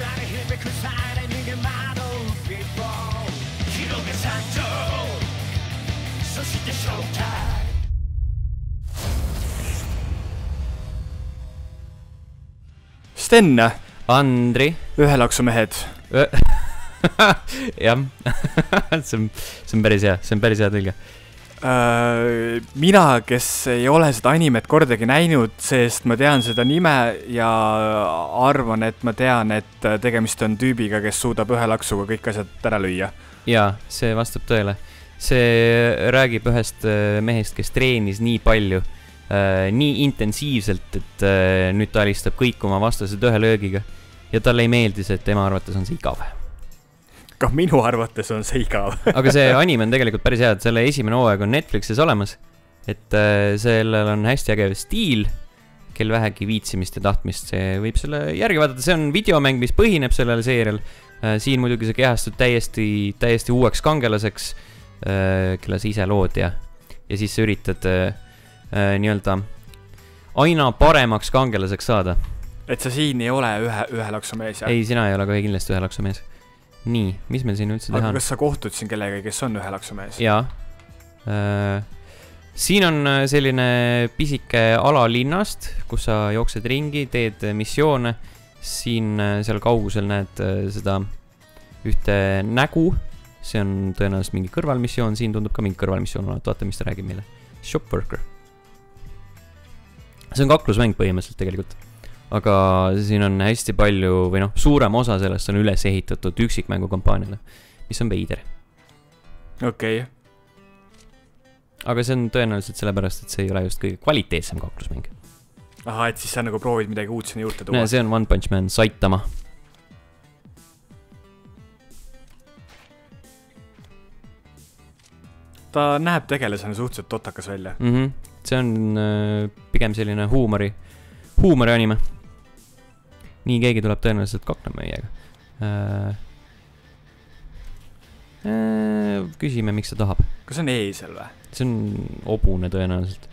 나를 힘들고 살아있는 게 많은 people 기록의 상처. 소식의 쇼타. Sten, Andri, ühelaksumehed, jah, see on, see on päris hea, see on päris hea tõlge. Äh, mina, kes ei ole seda animet kordagi näinud, sest ma tean seda nime ja arvan, et ma tean, et tegemist on tüübiga, kes suudab ühe laksuga kõik asjad ära lüüa. jaa, see vastab tõele. see räägib ühest äh, mehest, kes treenis nii palju, nii intensiivselt, et äh, nüüd ta alistab kõik oma vastased ühe löögiga. ja talle ei meeldi see, et tema arvates on see igav. Ka minu arvates on see igav. aga see anime on tegelikult päris hea, et selle esimene hooaeg on Netflixis olemas. et äh, sellel on hästi äge stiil, kel vähegi viitsimist ja tahtmist, see võib selle järgi vaadata, see on videomäng, mis põhineb sellel seerial. siin muidugi sa kehastud täiesti, täiesti uueks kangelaseks, kelle sa ise lood ja, ja siis sa üritad äh, äh, nii-öelda aina paremaks kangelaseks saada. et sa siin ei ole ühe, ühe laksu mees, jah? ei, sina ei ole kohe kindlasti ühe laksu mees. nii, mis meil siin üldse teha on? kas sa kohtud siin kellegagi, kes on ühe laksu mees? jaa äh,. siin on äh, selline pisike ala linnast, kus sa jooksed ringi, teed äh, missioone. siin äh, seal kaugusel näed seda ühte nägu. see on tõenäoliselt mingi kõrvalmissioon, siin tundub ka mingi kõrvalmissioon olevat, vaata, mis ta räägib meile. Shop worker. see on kaklusmäng põhimõtteliselt tegelikult. Aga siin on hästi palju või noh, suurem osa sellest on üles ehitatud üksikmängukampaaniale, mis on veider okei okay., aga see on tõenäoliselt sellepärast, et see ei ole just kõige kvaliteetsem kaklusmäng. ahah, et siis sa nagu proovid midagi uut sinna juurde tuua. see on One Punch Man Saitama. ta näeb tegelasena suhteliselt totakas välja. Mm -hmm. see on äh, pigem selline huumori, huumorianime. Nii keegi tuleb tõenäoliselt kaklema meiega äh,. Äh, küsime, miks ta tahab, kas see on eesel või? see on hobune tõenäoliselt.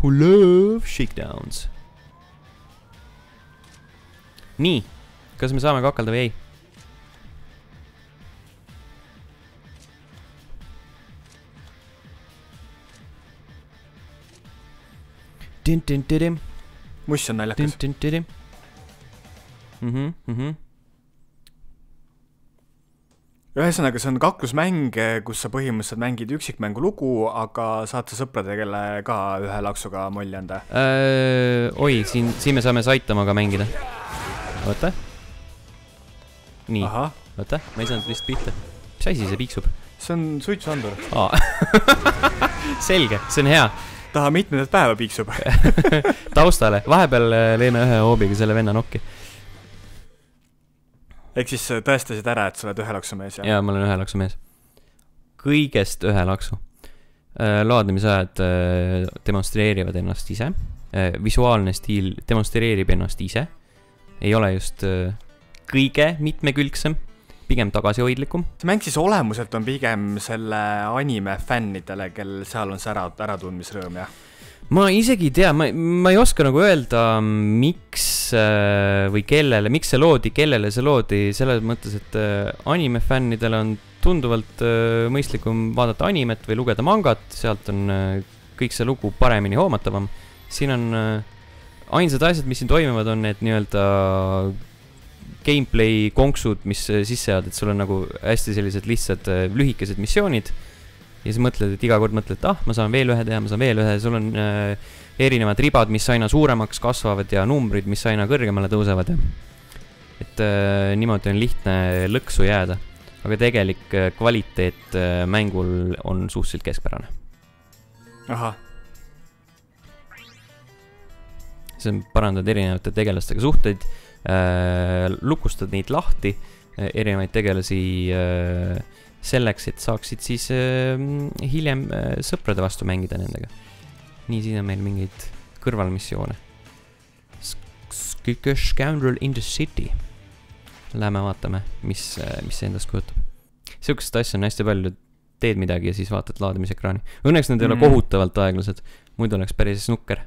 Who love shakedowns. nii, kas me saame kakelda või ei? muss on naljakas. tin-tin-tidim. Mhm, mhm. ühesõnaga, see on kaklusmäng, kus sa põhimõtteliselt mängid üksikmängu lugu, aga saad sa sõpradele ka ühe laksuga molli anda. Äh, oi, siin, siin me saame Saitamaga mängida. oota. nii, oota, ma ei saanud vist pihta. mis asi see piiksub? see on suitsuandur. aa, selge, see on hea. ta mitmendat päeva piiksub. taustale, vahepeal äh, lõime ühe hoobiga selle venna nokki. Ehk siis sa tõestasid ära, et sa oled ühe laksu mees ja, jaa, ma olen ühe laksu mees. kõigest ühe laksu. laadimisajad äh, demonstreerivad ennast ise. visuaalne stiil demonstreerib ennast ise. ei ole just äh, kõige mitmekülgsem, pigem tagasihoidlikum. see mäng siis olemuselt on pigem selle anime fännidele, kel seal on see ära, äratundmisrõõm, jah? ma isegi ei tea, ma, ma ei oska nagu öelda, miks äh, või kellele, miks see loodi, kellele see loodi, selles mõttes, et äh, anime fännidele on tunduvalt äh, mõistlikum vaadata animet või lugeda mangat, sealt on äh, kõik see lugu paremini hoomatavam. siin on äh, ainsad asjad, mis siin toimuvad, on need nii-öelda gameplay konksud, mis äh, sisse jäävad, et sul on nagu hästi sellised lihtsad äh, lühikesed missioonid ja siis mõtled, et iga kord mõtled, et ah, ma saan veel ühe teha, ma saan veel ühe, sul on äh, erinevad ribad, mis aina suuremaks kasvavad ja numbrid, mis aina kõrgemale tõusevad ja et äh, niimoodi on lihtne lõksu jääda. aga tegelik äh, kvaliteet äh, mängul on suhteliselt keskpärane. ahah, see on parandad erinevate tegelastega suhteid äh,, lukustad neid lahti äh,, erinevaid tegelasi äh, selleks, et saaksid siis äh, hiljem äh, sõprade vastu mängida nendega nii, siin on meil mingeid kõrvalmissioone. Scoundrel in the city. Läheme vaatame, mis, mis see endast kujutab. Siukest asja on hästi palju, teed midagi ja siis vaatad laadimisekraani. Õnneks nad ei mm. ole mhm. kohutavalt aeglased, muidu oleks päris nukker.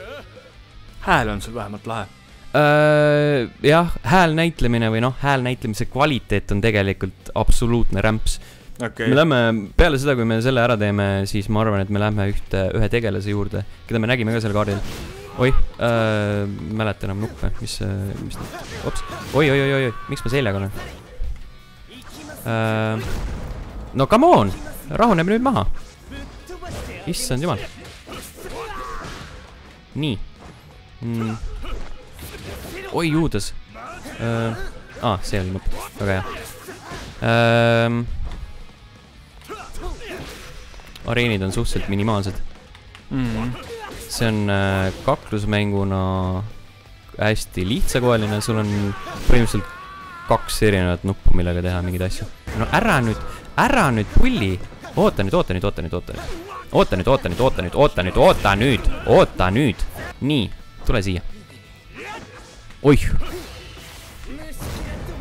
Eh? hääl on sul vähemalt lahe Äh, jah, hääl näitlemine või noh, hääl näitlemise kvaliteet on tegelikult absoluutne rämps okei okay.. me, lähme, peale seda, kui me selle ära teeme, siis ma arvan, et me lähme ühte, ühe tegelase juurde, keda me nägime ka seal kaardil. oih äh,, mäleta enam nuppe, mis, mis, ops, oi, oi, oi, oi, miks ma seljaga olen äh,? no come on, rahuneme nüüd maha. issand jumal. nii mm.. Oi juudas äh,. aa, see oli nupp, väga hea ähm,. areenid on suhteliselt minimaalsed, mm.. see on äh, kaklusmänguna hästi lihtsakoeline, sul on põhimõtteliselt kaks erinevat nuppu, millega teha mingeid asju. no ära nüüd, ära nüüd pulli, oota nüüd, oota nüüd, oota nüüd, oota nüüd. oota nüüd, oota nüüd, oota nüüd, oota nüüd, oota nüüd, oota nüüd. nii, tule siia. oih.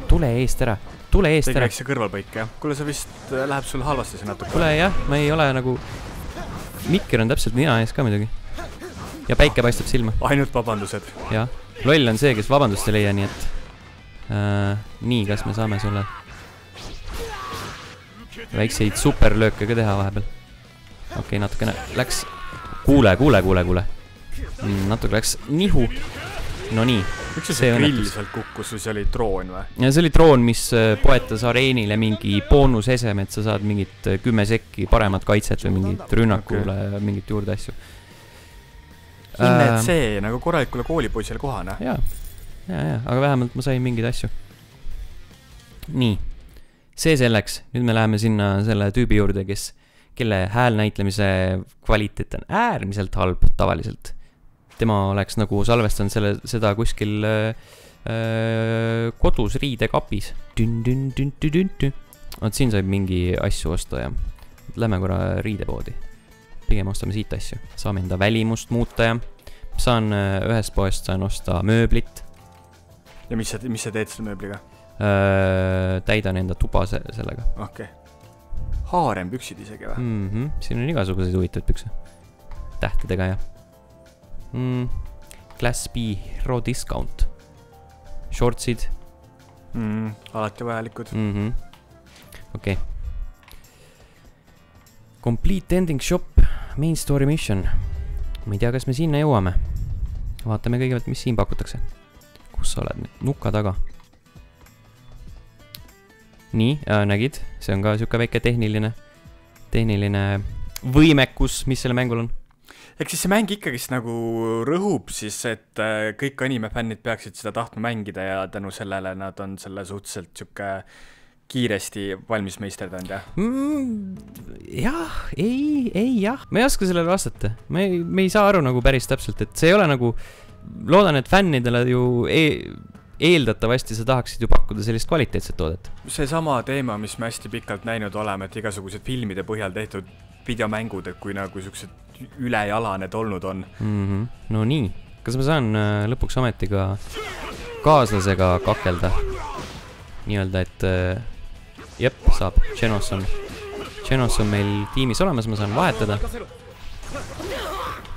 tule eest ära, tule eest ära. väikse kõrvalpõike, jah. kuule, sa vist äh, läheb sul halvasti see natuke. kuule jah, ma ei ole nagu, mikker on täpselt nina ees ka muidugi. ja päike paistab silma, ainult vabandused. jah. loll on see, kes vabandust ei leia, nii et äh,. nii, kas me saame sulle väikseid superlööke ka teha vahepeal? okei okay,, natukene läks, kuule, kuule, kuule, kuule mm,. natuke läks nihu. Nonii, miks see, See grill õnnetus. sealt kukkus või see oli droon või? ja see oli droon, mis äh, poetas areenile mingi boonuseseme, et sa saad mingit äh, kümme sekki paremat kaitset või mingit rünnakule okay. mingit juurde asju. hinned see nagu korralikule koolipoisile kohane. jaa, jaa, jaa, aga vähemalt ma sain mingeid asju. nii, see selleks, nüüd me läheme sinna selle tüübi juurde, kes, kelle häälnäitlemise kvaliteet on äärmiselt halb tavaliselt. Tema oleks nagu salvestanud selle, seda kuskil äh, äh, kodus riidekapis. vot siin saab mingi asju osta ja lähme korra riidepoodi. pigem ostame siit asju, saame enda välimust muuta ja saan äh, ühest poest saan osta mööblit, ja mis sa, mis sa teed selle mööbliga? täidan enda tuba se sellega okei okay.. haarempüksid isegi või? mm. -hmm. siin on igasuguseid huvitavaid pükse, tähtedega ja mm,. Class B Hero Discount, shortsid Mm, alati vajalikud. mm. -hmm. okei okay.. Complete ending shop, main story mission. ma ei tea, kas me sinna jõuame. vaatame kõigepealt, mis siin pakutakse. kus sa oled nüüd, nuka taga. nii äh,, nägid, see on ka sihuke väike tehniline, tehniline võimekus, mis sellel mängul on. Ehk siis see mäng ikkagist nagu rõhub siis, et äh, kõik animefännid peaksid seda tahtma mängida ja tänu sellele nad on selle suhteliselt sihuke kiiresti valmis meisterdanud, jah? mm,. jah, ei, ei jah, ma ei oska sellele vastata, me ei, me ei saa aru nagu päris täpselt, et see ei ole nagu, loodan, et fännidele ju e eeldatavasti sa tahaksid ju pakkuda sellist kvaliteetset toodet. seesama teema, mis me hästi pikalt näinud oleme, et igasugused filmide põhjal tehtud videomängud, et kui nagu siuksed ülejala need olnud on. mm. -hmm. no nii, kas ma saan äh, lõpuks ometi ka kaaslasega kakelda? nii-öelda, et äh, jep, saab, Genos on, Genos on meil tiimis olemas, ma saan vahetada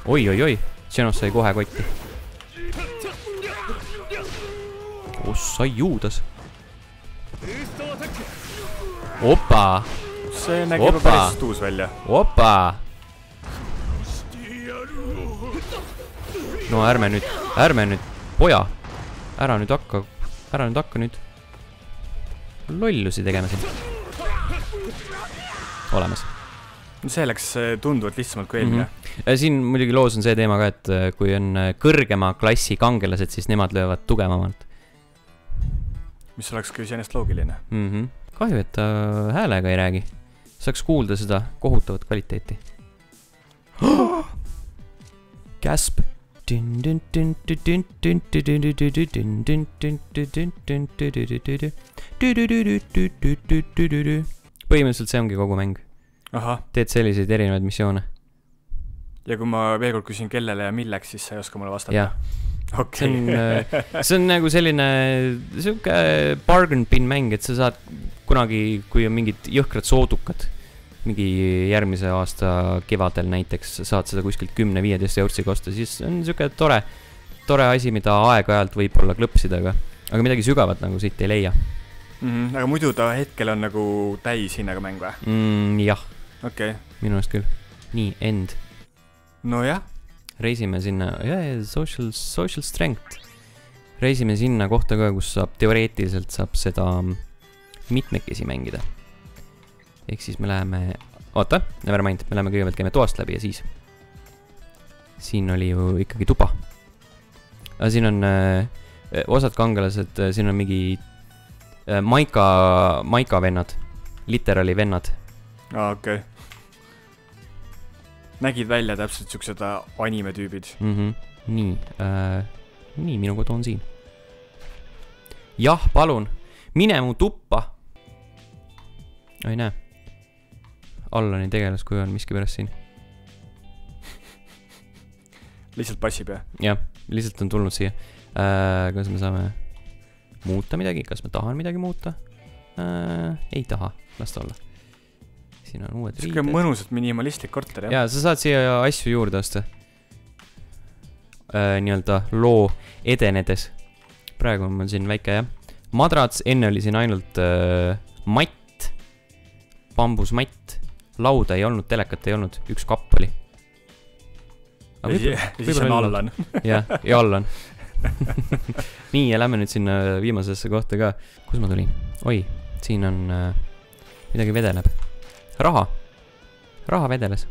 oi,. oi-oi-oi, Genos sai kohe kotti. ossa juudas. opa, see nägi juba päris tuus välja. opa. no ärme nüüd, ärme nüüd, poja, ära nüüd hakka, ära nüüd hakka nüüd lollusi tegema siin. olemas. see läks äh, tunduvalt lihtsamalt kui eelmine Mhm. siin muidugi loos on see teema ka, et äh, kui on äh, kõrgema klassi kangelased, siis nemad löövad tugevamalt mm, -hmm. mis oleks ka iseenesest loogiline. mm. -hmm. kahju, et ta häälega ei räägi. Saaks kuulda seda kohutavat kvaliteeti. Gasp. põhimõtteliselt see ongi kogu mäng, teed selliseid erinevaid missioone, ja kui ma veel kord küsin, kellele ja milleks, siis sa ei oska mulle vastata? jah. see on, see on nagu selline sihuke bargain bin mäng, et sa saad kunagi, kui on mingid jõhkrad soodukad, mingi järgmise aasta kevadel näiteks saad seda kuskilt kümne-viieteist eurtsiga osta, siis on sihuke tore, tore asi, mida aeg-ajalt võib-olla klõpsida, aga, aga midagi sügavat nagu siit ei leia mm. -hmm. aga muidu ta hetkel on nagu täishinnaga mäng või? mm,. jah, okei okay., minu arust küll. nii, end, nojah, reisime sinna, social, social strength. reisime sinna kohta ka, kus saab, teoreetiliselt saab seda mitmekesi mängida. ehk siis me läheme, oota, never mind, me läheme kõigepealt käime toast läbi ja siis. siin oli ju ikkagi tuba. aga siin on äh, osad kangelased, siin on mingi äh, Maika, Maika vennad, literaali vennad aa okei okay.. Nägid välja täpselt siuksed äh, anime tüübid. mm. -hmm. nii äh,, nii, minu kodu on siin. jah, palun, mine mu tuppa. ei näe. Allani tegelaskuju on miskipärast siin. lihtsalt passib jah? jah, lihtsalt on tulnud siia äh,. kas me saame muuta midagi, kas ma tahan midagi muuta äh,? ei taha, las ta olla. Siin on uued siuke mõnusalt minimalistlik korter jah? ja sa saad siia asju juurde osta äh,. nii-öelda loo edenedes. praegu on mul siin väike jah, madrats, enne oli siin ainult äh, matt, bambusmatt, lauda ei olnud, telekat ei olnud, üks kapp oli. ja siis on Allan. jah, ja Allan. nii, ja lähme nüüd sinna viimasesse kohta ka. kus ma tulin? oi, siin on äh,, midagi vedeleb. raha, raha vedeles.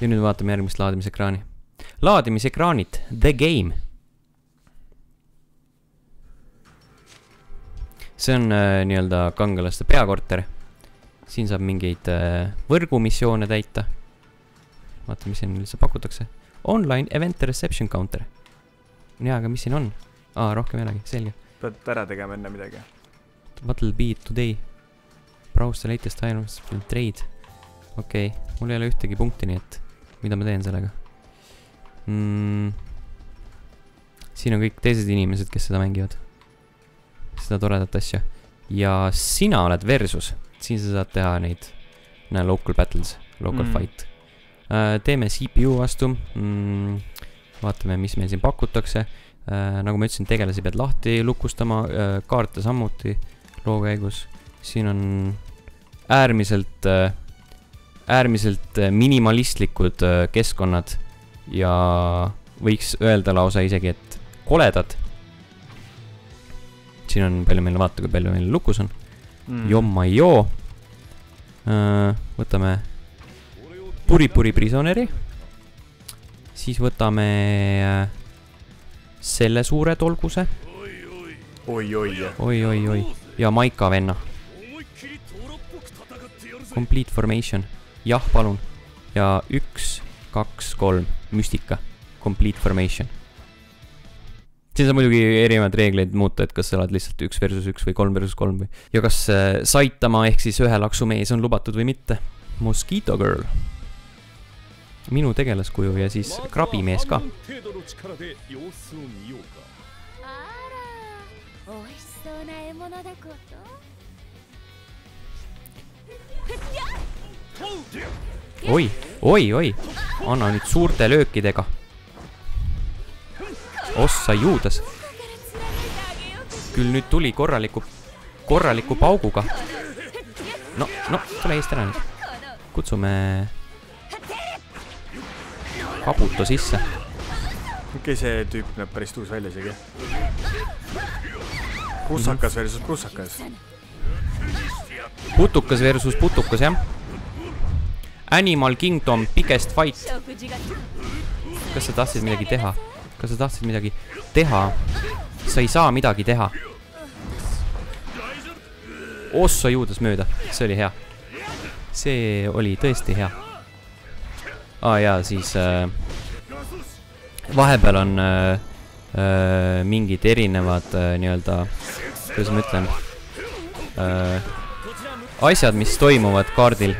ja nüüd vaatame järgmist laadimisekraani. laadimisekraanid, the game. see on äh, nii-öelda kangelaste peakorter. siin saab mingeid äh, võrgumissioone täita vaata, mis siin üldse pakutakse. Online event reception counter. jaa, aga mis siin on? aa, rohkem ei olegi, selge. pead ära tegema enne midagi. What will be today? Browse the latest items from trade. okei okay., mul ei ole ühtegi punkti, nii et mida ma teen sellega mm.? siin on kõik teised inimesed, kes seda mängivad. seda toredat asja. ja sina oled versus, siin sa saad teha neid, näe, local battles, local Mm. fight. teeme CPU vastu mm,. vaatame, mis meil siin pakutakse. nagu ma ütlesin, tegelasi pead lahti lukustama, kaarte samuti loo käigus. siin on äärmiselt, äärmiselt äh, minimalistlikud äh, keskkonnad ja võiks öelda lausa isegi, et koledad. siin on palju meil, vaata kui palju meil lukus on mm.. jomma ei joo. võtame Puri-Puri Prisoneri. siis võtame äh, selle suure tolguse, oi-oi. oi-oi-oi, ja Maika venna, complete formation, jah, palun. ja üks, kaks, kolm, müstika, complete formation. siin saab muidugi erinevaid reegleid muuta, et kas sa oled lihtsalt üks versus üks või kolm versus kolm või. ja kas äh, Saitama ehk siis ühe laksu mees on lubatud või mitte. Mosquito Girl, minu tegelaskuju ja siis krabimees ka. 美味しそうな獲物だことoi , oi , oi , anna nüüd suurte löökidega . ossa juudas , つなげてあげようかしküll nüüd tuli korraliku , korraliku pauguga . no , no tule eest ära nüüd ,らこの kutsume kabuto sisse . okei okay, , see tüüp näeb päris tuus välja isegi . pussakas versus pussakas. putukas versus putukas, jah. Animal Kingdom biggest fight. kas sa tahtsid midagi teha? kas sa tahtsid midagi teha? sa ei saa midagi teha. ossa juudes mööda, see oli hea. see oli tõesti hea. aa ah, jaa, siis äh, vahepeal on äh, äh, mingid erinevad äh, nii-öelda, kuidas ma ütlen äh,, asjad, mis toimuvad kaardil.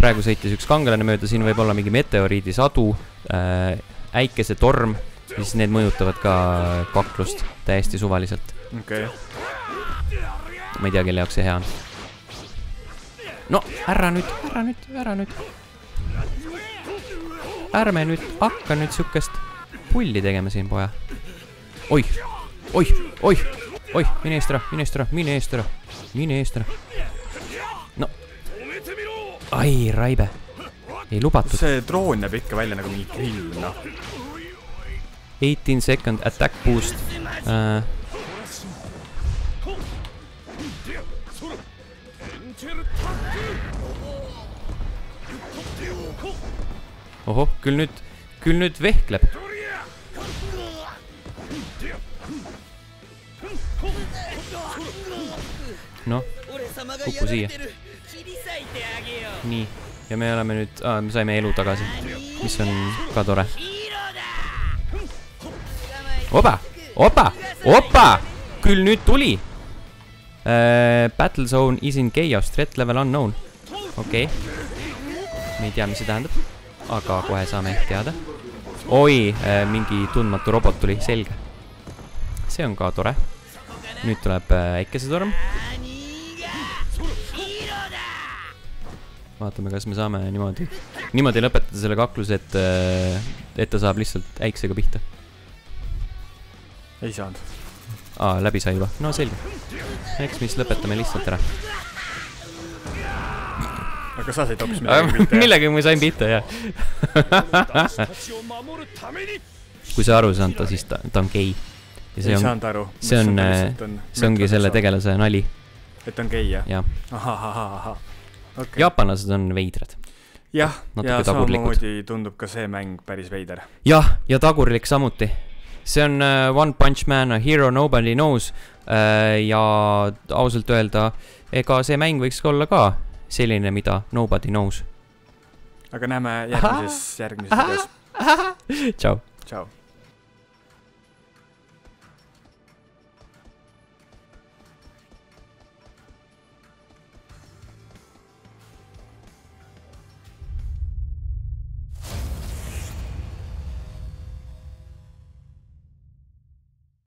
praegu sõitis üks kangelane mööda, siin võib olla mingi meteoriidisadu äh,, äikesetorm, siis need mõjutavad ka kaklust täiesti suvaliselt. okei okay., ma ei tea, kelle jaoks see hea on. no ära nüüd, ära nüüd, ära nüüd. ärme nüüd hakka nüüd siukest pulli tegema siin, poja. oih, oih, oih, oih, mine eest ära, mine eest ära, mine eest ära, mine eest ära. no, ai, raibe. ei lubatud. see droon näeb ikka välja nagu mingi grill, noh. eighteen second attack boost äh,. ohoh, küll nüüd, küll nüüd vehkleb. Kuku siia. nii, ja me oleme nüüd ah,, me saime elu tagasi, mis on ka tore. opa, opa, opa, küll nüüd tuli uh,. Battle zone is in chaos, threat level unknown. okei okay., me ei tea, mis see tähendab, aga kohe saame ehk teada. oi uh,, mingi tundmatu robot tuli, selge. see on ka tore. nüüd tuleb uh, äikesetorm. vaatame, kas me saame niimoodi, niimoodi lõpetada selle kakluse, et, et ta saab lihtsalt äiksega pihta. ei saanud. aa, läbi sai juba, no selge. eks me siis lõpetame lihtsalt ära. aga sa said hoopis millegagi pihta. millegagi ma sain pihta, jah kui sa aru ei saanud, siis ta, ta on gei. ei on, saanud aru. see on, äh, see ongi selle tegelase nali. et ta on gei, jah? jah. ahah, ahah, ahah okei. jaapanlased on veidrad. jah, ja samamoodi tundub ka see mäng päris veider. jah, ja tagurlik samuti. see on uh, One Punch Man, A Hero Nobody Knows uh, ja ausalt öelda, ega see mäng võiks olla ka selline, mida Nobody knows. aga näeme järgmises, järgmises videos. tšau. tšau.